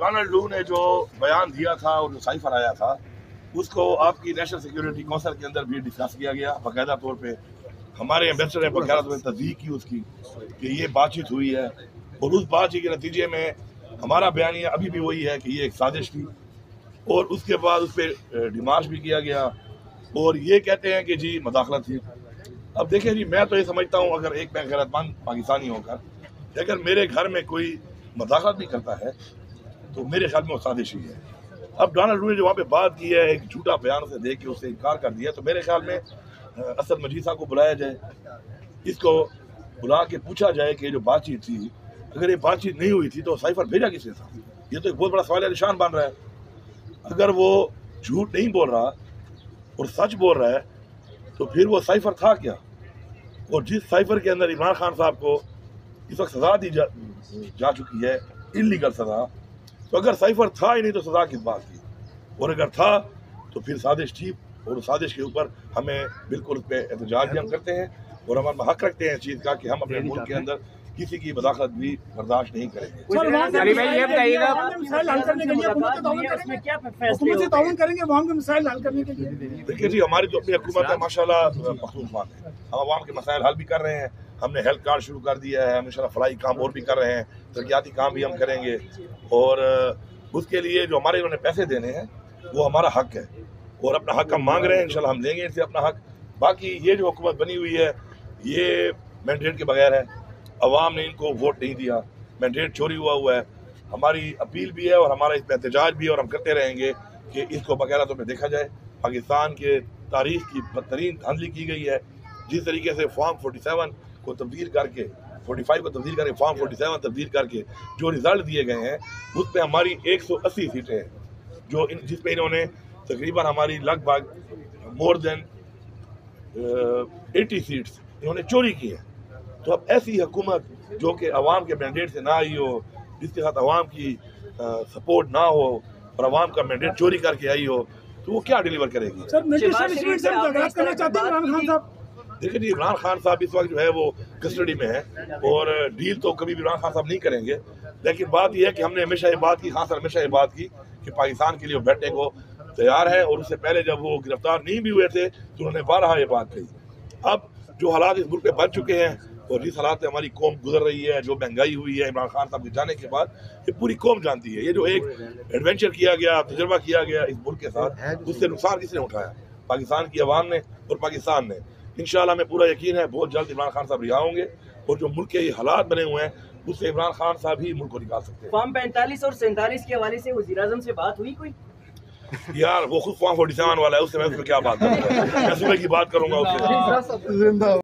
Donald लू ने जो बयान दिया था और जो साइफर आया था, उसको आपकी नेशनल सिक्योरिटी काउंसिल के अंदर भी डिस्कस किया गया। बाकायदा तौर पे हमारे एम्बेसडर ने बाकायदा तौर पर तस्दीक की उसकी कि ये बातचीत हुई है। और उस बातचीत के नतीजे में हमारा बयान अभी भी वही है कि ये एक साजिश थी। और उसके बाद उस पर डिमार्च भी किया गया। और ये कहते हैं कि जी, मदाखलत थी। अब देखें जी, मैं तो ये समझता हूँ, अगर एक मैं गैरतमंद पाकिस्तानी होकर अगर मेरे घर में कोई मदाखलत नहीं करता है तो मेरे ख्याल में वो साजिश ही है। अब डोनाल्ड ने जो वहाँ पे बात की है एक झूठा बयान से देख के उससे इनकार कर दिया तो मेरे ख्याल में असद मजीद साहब को बुलाया जाए। इसको बुला के पूछा जाए कि जो बातचीत थी अगर ये बातचीत नहीं हुई थी तो साइफर भेजा किसने था? ये तो एक बहुत बड़ा सवाल निशान बन रहा है। अगर वो झूठ नहीं बोल रहा और सच बोल रहा है तो फिर वो साइफर था क्या? और जिस साइफर के अंदर इमरान खान साहब को इस वक्त सजा दी जा, जा चुकी है इलीगल सजा तो अगर साइफर था ही नहीं तो सजा किस बात की? और अगर था तो फिर साजिश थी और साजिश के ऊपर हमें बिल्कुल उस पर एहतजाज भी हम करते हैं और हम हक रखते हैं इस चीज़ का कि हम अपने मुल्क के अंदर किसी की मदाखत भी बर्दाश्त नहीं करेंगे। देखिए जी हमारी जो अपनी हुकूमत है माशाल्लाह मखलूफान है। हम आवाम के मसाइल हल भी कर रहे हैं। हमने हेल्थ कार्ड शुरू कर दिया है, हम इंशाल्लाह फलाई काम और भी कर रहे हैं, तरक्याती काम भी हम करेंगे। और उसके लिए जो हमारे इन्होंने पैसे देने हैं, वो हमारा हक है। और अपना हक हम मांग रहे हैं, इंशाल्लाह हम लेंगे इनसे अपना हक। बाकी ये जो हुकूमत बनी हुई है, ये मैंडेट के बगैर है। अवाम ने इनको वोट नहीं दिया। मैंडेट चोरी हुआ हुआ है। हमारी अपील भी है और हमारा इस पर एहतजाज भी है और हम करते रहेंगे कि इसको बकायदा तो पर देखा जाए। पाकिस्तान के तारीख की बदतरीन धांधली की गई है। जिस तरीके से फॉर्म फोर्टी सेवन को तब्दील करके फोर्टी फाइव को तब्दील करके फॉर्म फोर्टी सेवन तब्दील करके जो रिज़ल्ट दिए गए हैं उस पर हमारी एक सौ अस्सी सीटें हैं जो इन जिस पे इन्होंने तकरीबन हमारी लगभग मोर देन एटी सीट्स इन्होंने चोरी की है। तो अब ऐसी हुकूमत जो कि अवाम के मैंडेट से ना आई हो जिसके साथ आवाम की सपोर्ट ना हो और अवाम का मैंडेट चोरी करके आई हो तो वो क्या डिलीवर करेगी? देखिए जी, इमरान खान साहब इस वक्त जो है वो कस्टडी में है और डील तो कभी भी इमरान खान साहब नहीं करेंगे। लेकिन बात यह है कि हमने हमेशा ये बात की साहब हमेशा ये बात की कि पाकिस्तान के लिए बैठने को तैयार है और उससे पहले जब वो गिरफ़्तार नहीं भी हुए थे तो उन्होंने बारहा ये बात कही। अब जो हालात इस मुल्क में बन चुके हैं और जिस हालात में हमारी कौम गुजर रही है, जो महँगाई हुई है, इमरान खान साहब के जाने के बाद, ये पूरी कौम जानती है। ये जो एक एडवेंचर किया गया, तजर्बा किया गया इस मुल्क के साथ, उससे नुकसान किसने उठाया? पाकिस्तान की आवाम ने और पाकिस्तान ने। इन हमें पूरा यकीन है बहुत जल्द इमरान खान साहब रिहा होंगे और जो मुल्क के हालात बने हुए हैं उससे इमरान खान साहब ही मुल्क को निकाल सकते हैं। फॉर्म पैंतालीस और सैंतालीस के हवाले से वजी अजम से बात हुई कोई? यार वो खुद फॉर्म फोर्टी सेवन वाला है उससे मैं उसमें क्या बात करूँगा? मैं सुबह की बात करूँगा उससे।